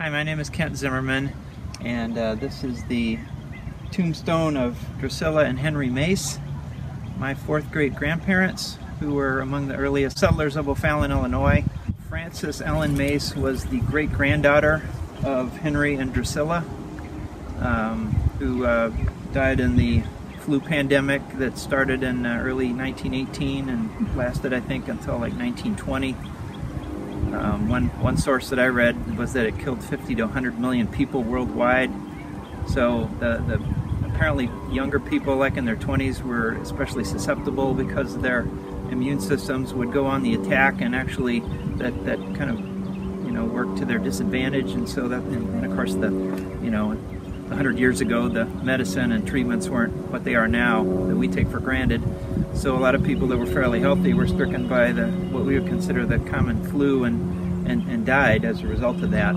Hi, my name is Kent Zimmerman, and uh, this is the tombstone of Drusilla and Henry Mace, my fourth great grandparents, who were among the earliest settlers of O'Fallon, Illinois. Frances Ellen Mace was the great granddaughter of Henry and Drusilla, um, who uh, died in the flu pandemic that started in uh, early 1918 and lasted, I think, until like 1920. Um, one, one source that I read was that it killed 50 to 100 million people worldwide. So the, the apparently younger people, like in their 20s, were especially susceptible because their immune systems would go on the attack, and actually that that kind of you know worked to their disadvantage. And so that, and of course, the you know 100 years ago, the medicine and treatments weren't what they are now that we take for granted. So a lot of people that were fairly healthy were stricken by the what we would consider the common flu and, and, and died as a result of that.